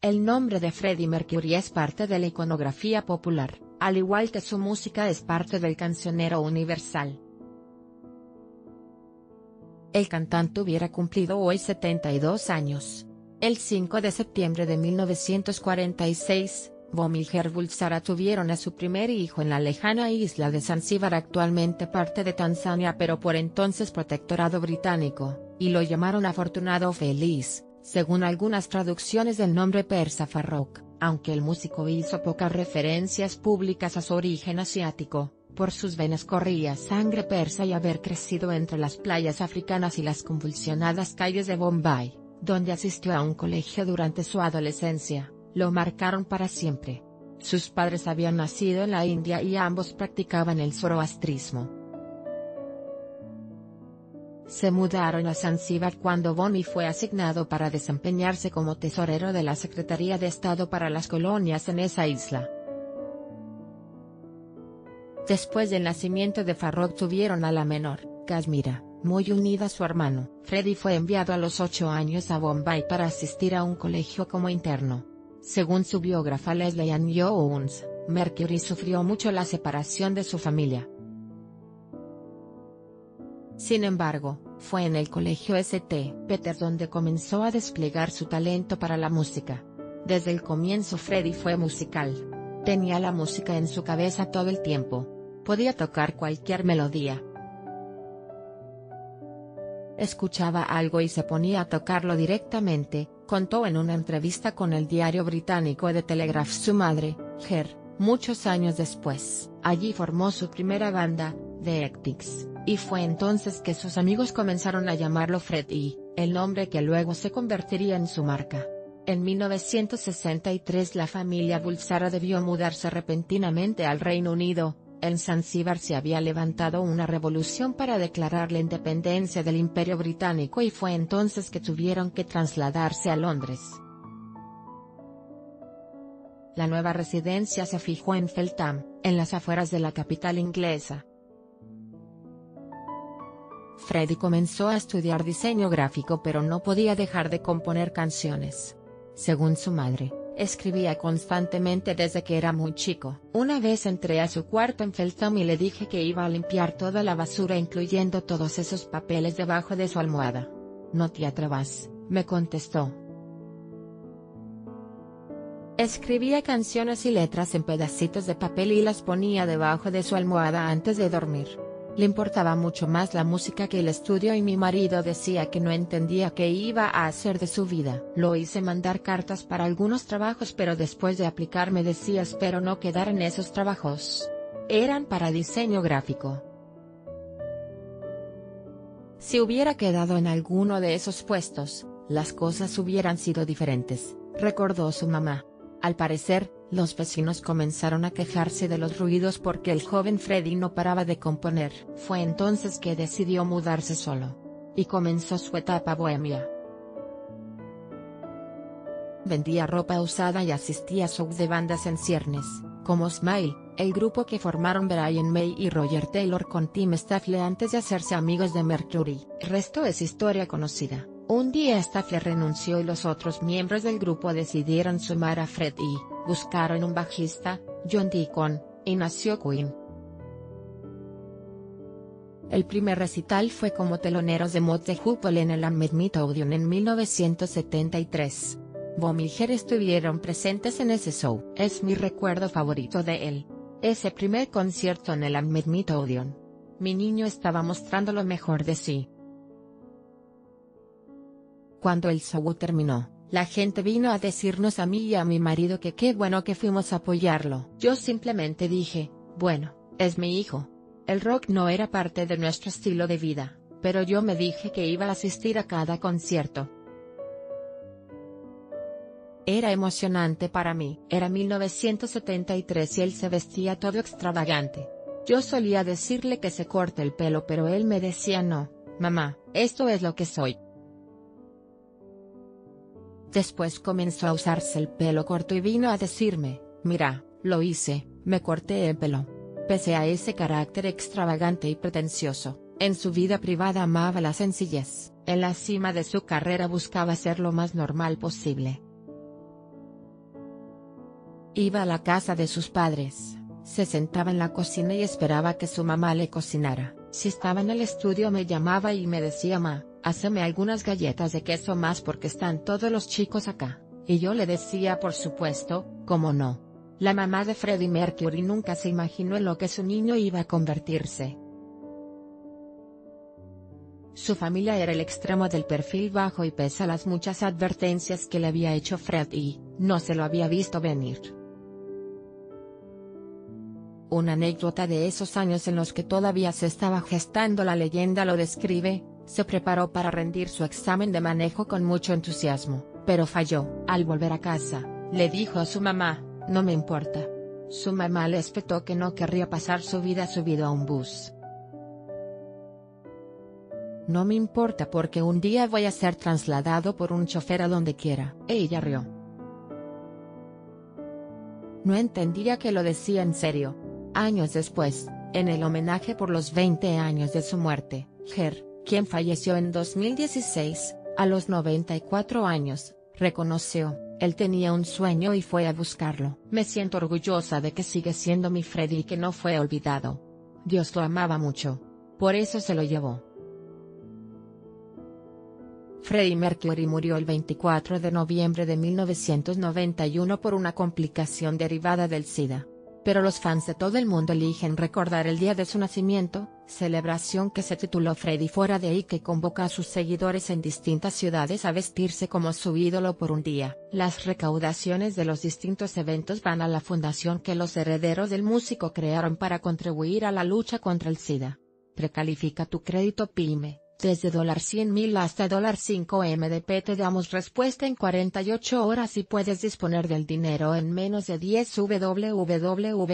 El nombre de Freddie Mercury es parte de la iconografía popular, al igual que su música es parte del cancionero universal. El cantante hubiera cumplido hoy 72 años. El 5 de septiembre de 1946, Bomiljer Bulsara tuvieron a su primer hijo en la lejana isla de Zanzíbar actualmente parte de Tanzania pero por entonces protectorado británico, y lo llamaron afortunado feliz. Según algunas traducciones del nombre persa Farrokh, aunque el músico hizo pocas referencias públicas a su origen asiático, por sus venas corría sangre persa y haber crecido entre las playas africanas y las convulsionadas calles de Bombay, donde asistió a un colegio durante su adolescencia, lo marcaron para siempre. Sus padres habían nacido en la India y ambos practicaban el zoroastrismo. Se mudaron a Zanzíbar cuando Boni fue asignado para desempeñarse como tesorero de la Secretaría de Estado para las colonias en esa isla. Después del nacimiento de Farrokh tuvieron a la menor, Kashmira, muy unida a su hermano. Freddy fue enviado a los ocho años a Bombay para asistir a un colegio como interno. Según su biógrafa Leslie Ann Jones, Mercury sufrió mucho la separación de su familia. Sin embargo, fue en el colegio St. Peter donde comenzó a desplegar su talento para la música. Desde el comienzo Freddy fue musical. Tenía la música en su cabeza todo el tiempo. Podía tocar cualquier melodía. Escuchaba algo y se ponía a tocarlo directamente, contó en una entrevista con el diario británico The Telegraph su madre, Ger, muchos años después. Allí formó su primera banda, The Ectics y fue entonces que sus amigos comenzaron a llamarlo Freddy, el nombre que luego se convertiría en su marca. En 1963 la familia Bulsara debió mudarse repentinamente al Reino Unido, en Zanzíbar se había levantado una revolución para declarar la independencia del Imperio Británico y fue entonces que tuvieron que trasladarse a Londres. La nueva residencia se fijó en Feltham, en las afueras de la capital inglesa. Freddy comenzó a estudiar diseño gráfico pero no podía dejar de componer canciones. Según su madre, escribía constantemente desde que era muy chico. Una vez entré a su cuarto en Feltham y le dije que iba a limpiar toda la basura incluyendo todos esos papeles debajo de su almohada. No te atrevas, me contestó. Escribía canciones y letras en pedacitos de papel y las ponía debajo de su almohada antes de dormir. Le importaba mucho más la música que el estudio y mi marido decía que no entendía qué iba a hacer de su vida. Lo hice mandar cartas para algunos trabajos pero después de aplicar me decía espero no quedar en esos trabajos. Eran para diseño gráfico. Si hubiera quedado en alguno de esos puestos, las cosas hubieran sido diferentes, recordó su mamá. Al parecer, los vecinos comenzaron a quejarse de los ruidos porque el joven Freddy no paraba de componer. Fue entonces que decidió mudarse solo. Y comenzó su etapa bohemia. Vendía ropa usada y asistía a shows de bandas en ciernes, como Smile, el grupo que formaron Brian May y Roger Taylor con Tim Staffle antes de hacerse amigos de Mercury. El resto es historia conocida. Un día Staffle renunció y los otros miembros del grupo decidieron sumar a Freddy buscaron un bajista, John Deacon, y nació Queen. El primer recital fue como teloneros de Mod de Hoople en el Ahmed Odeon en 1973. Bomilger estuvieron presentes en ese show. Es mi recuerdo favorito de él. Ese primer concierto en el Ahmed Odeon. Mi niño estaba mostrando lo mejor de sí. Cuando el show terminó, la gente vino a decirnos a mí y a mi marido que qué bueno que fuimos a apoyarlo. Yo simplemente dije, bueno, es mi hijo. El rock no era parte de nuestro estilo de vida, pero yo me dije que iba a asistir a cada concierto. Era emocionante para mí. Era 1973 y él se vestía todo extravagante. Yo solía decirle que se corte el pelo pero él me decía no, mamá, esto es lo que soy. Después comenzó a usarse el pelo corto y vino a decirme, mira, lo hice, me corté el pelo. Pese a ese carácter extravagante y pretencioso, en su vida privada amaba la sencillez, en la cima de su carrera buscaba ser lo más normal posible. Iba a la casa de sus padres, se sentaba en la cocina y esperaba que su mamá le cocinara. Si estaba en el estudio me llamaba y me decía ma, haceme algunas galletas de queso más porque están todos los chicos acá. Y yo le decía por supuesto, como no. La mamá de Freddie Mercury nunca se imaginó en lo que su niño iba a convertirse. Su familia era el extremo del perfil bajo y pese a las muchas advertencias que le había hecho Fred no se lo había visto venir. Una anécdota de esos años en los que todavía se estaba gestando la leyenda lo describe, se preparó para rendir su examen de manejo con mucho entusiasmo, pero falló. Al volver a casa, le dijo a su mamá, no me importa. Su mamá le espetó que no querría pasar su vida subido a un bus. No me importa porque un día voy a ser trasladado por un chofer a donde quiera. Ella rió. No entendía que lo decía en serio. Años después, en el homenaje por los 20 años de su muerte, Ger, quien falleció en 2016, a los 94 años, reconoció, él tenía un sueño y fue a buscarlo. Me siento orgullosa de que sigue siendo mi Freddy y que no fue olvidado. Dios lo amaba mucho. Por eso se lo llevó. Freddie Mercury murió el 24 de noviembre de 1991 por una complicación derivada del SIDA. Pero los fans de todo el mundo eligen recordar el día de su nacimiento, celebración que se tituló Freddy fuera de ahí que convoca a sus seguidores en distintas ciudades a vestirse como su ídolo por un día. Las recaudaciones de los distintos eventos van a la fundación que los herederos del músico crearon para contribuir a la lucha contra el SIDA. Precalifica tu crédito PYME. Desde $100,000 hasta $5 MDP te damos respuesta en 48 horas y puedes disponer del dinero en menos de 10 www.premo.mx.